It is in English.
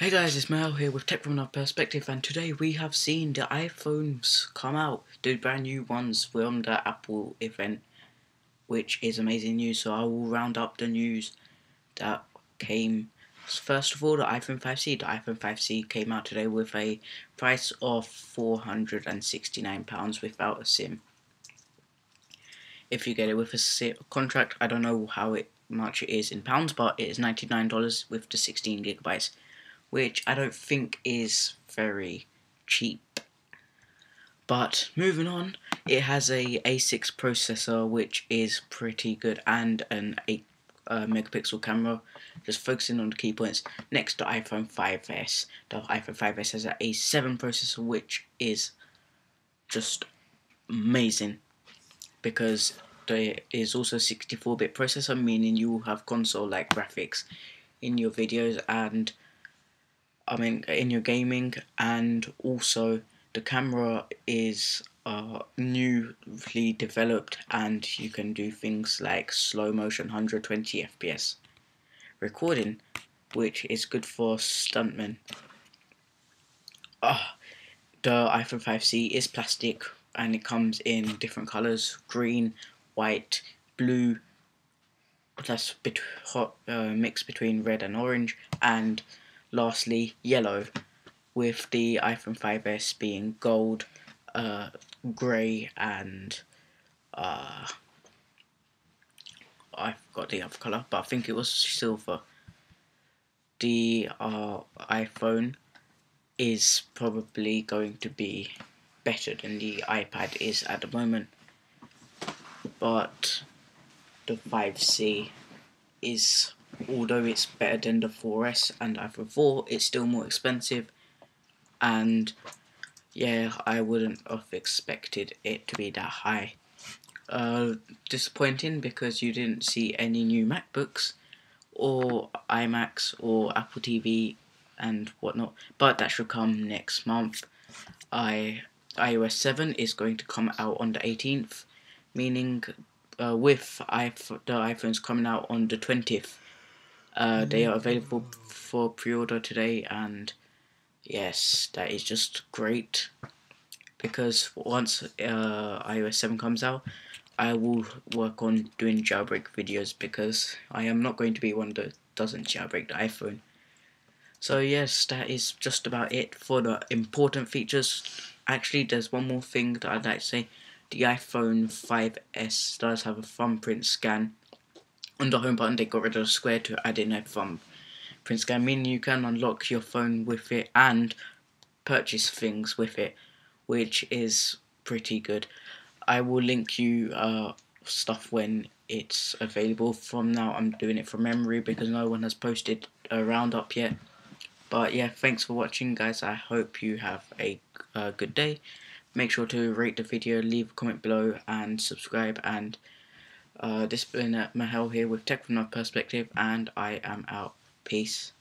Hey guys, it's Mahel here with Tech from Another Perspective, and today we have seen the iPhones come out, the brand new ones from the Apple event, which is amazing news. So I will round up the news that came. First of all, the iPhone 5C. The iPhone 5C came out today with a price of £469 without a SIM. If you get it with a SIM contract, I don't know how it much it is in pounds, but it is $99 with the 16 gigabytes which I don't think is very cheap. But moving on, it has a A6 processor which is pretty good and an 8 uh, megapixel camera. Just focusing on the key points. Next to iPhone 5s, the iPhone 5s has an A7 processor which is just amazing because there is also a 64-bit processor, meaning you will have console-like graphics in your videos and I mean, in your gaming, and also the camera is uh, newly developed, and you can do things like slow motion 120 FPS recording, which is good for stuntmen. Uh, the iPhone 5C is plastic and it comes in different colors green, white, blue, that's bit hot uh, mix between red and orange, and lastly yellow with the iPhone 5s being gold, uh, grey and uh, I forgot the other colour but I think it was silver. The uh, iPhone is probably going to be better than the iPad is at the moment but the 5C is although it's better than the 4S and iPhone 4, it's still more expensive. And yeah, I wouldn't have expected it to be that high. Uh, disappointing because you didn't see any new MacBooks or iMacs or Apple TV and whatnot, but that should come next month. I iOS 7 is going to come out on the 18th, meaning uh, with iPhone, the iPhones coming out on the 20th, uh, they are available for pre-order today, and yes, that is just great because once uh, iOS 7 comes out, I will work on doing jailbreak videos because I am not going to be one that doesn't jailbreak the iPhone. So yes, that is just about it for the important features. Actually, there's one more thing that I'd like to say. The iPhone 5S does have a thumbprint scan on the home button they got rid of the square to add in a thumbprint scan meaning you can unlock your phone with it and purchase things with it which is pretty good. I will link you uh, stuff when it's available. From now I'm doing it from memory because no one has posted a roundup yet. But yeah thanks for watching guys. I hope you have a, a good day. Make sure to rate the video leave a comment below and subscribe and uh, been uh, Mahel here with Tech from Another Perspective, and I am out. Peace.